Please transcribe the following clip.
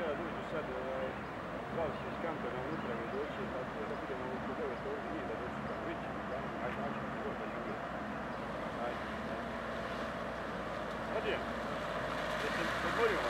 Andreea Luisu seal valitsuse skämber on ütleme, et otsi, et ta pidi nagu kõige tõesti nii, ta tõesti ka võtsi, ta on hästi asjad, kui ta ei ole. Надеюсь, это, это, это, это, это, это, это, это, это,